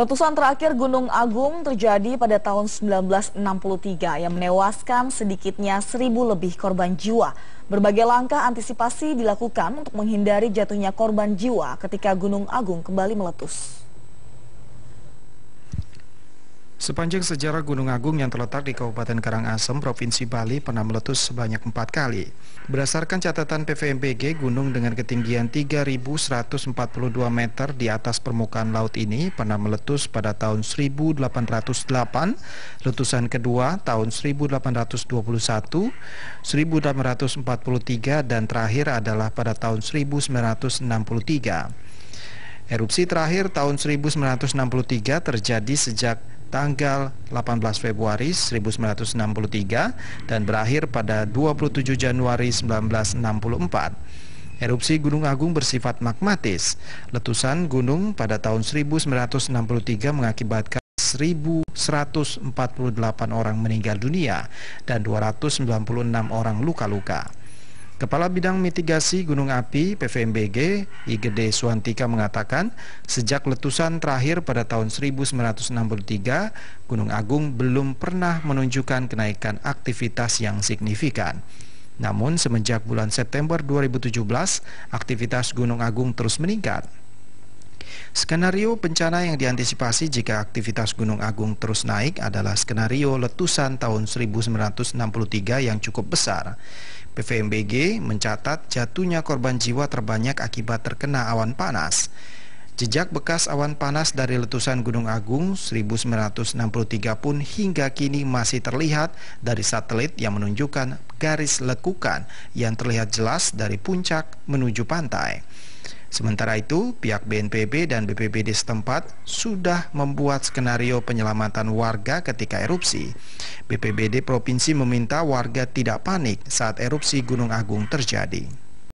Letusan terakhir Gunung Agung terjadi pada tahun 1963 yang menewaskan sedikitnya seribu lebih korban jiwa. Berbagai langkah antisipasi dilakukan untuk menghindari jatuhnya korban jiwa ketika Gunung Agung kembali meletus. Sepanjang sejarah Gunung Agung yang terletak di Kabupaten Karangasem, Provinsi Bali pernah meletus sebanyak empat kali. Berdasarkan catatan PVMBG, gunung dengan ketinggian 3.142 meter di atas permukaan laut ini pernah meletus pada tahun 1808, letusan kedua tahun 1821, 1843, dan terakhir adalah pada tahun 1963. Erupsi terakhir tahun 1963 terjadi sejak tanggal 18 Februari 1963 dan berakhir pada 27 Januari 1964. Erupsi Gunung Agung bersifat magmatis. Letusan gunung pada tahun 1963 mengakibatkan 1.148 orang meninggal dunia dan 296 orang luka-luka. Kepala Bidang Mitigasi Gunung Api PVMBG, Igede Suantika mengatakan, sejak letusan terakhir pada tahun 1963, Gunung Agung belum pernah menunjukkan kenaikan aktivitas yang signifikan. Namun semenjak bulan September 2017, aktivitas Gunung Agung terus meningkat. Skenario bencana yang diantisipasi jika aktivitas Gunung Agung terus naik adalah skenario letusan tahun 1963 yang cukup besar. PVMBG mencatat jatuhnya korban jiwa terbanyak akibat terkena awan panas. Jejak bekas awan panas dari letusan Gunung Agung 1963 pun hingga kini masih terlihat dari satelit yang menunjukkan garis lekukan yang terlihat jelas dari puncak menuju pantai. Sementara itu, pihak BNPB dan BPBD setempat sudah membuat skenario penyelamatan warga ketika erupsi. BPBD Provinsi meminta warga tidak panik saat erupsi Gunung Agung terjadi.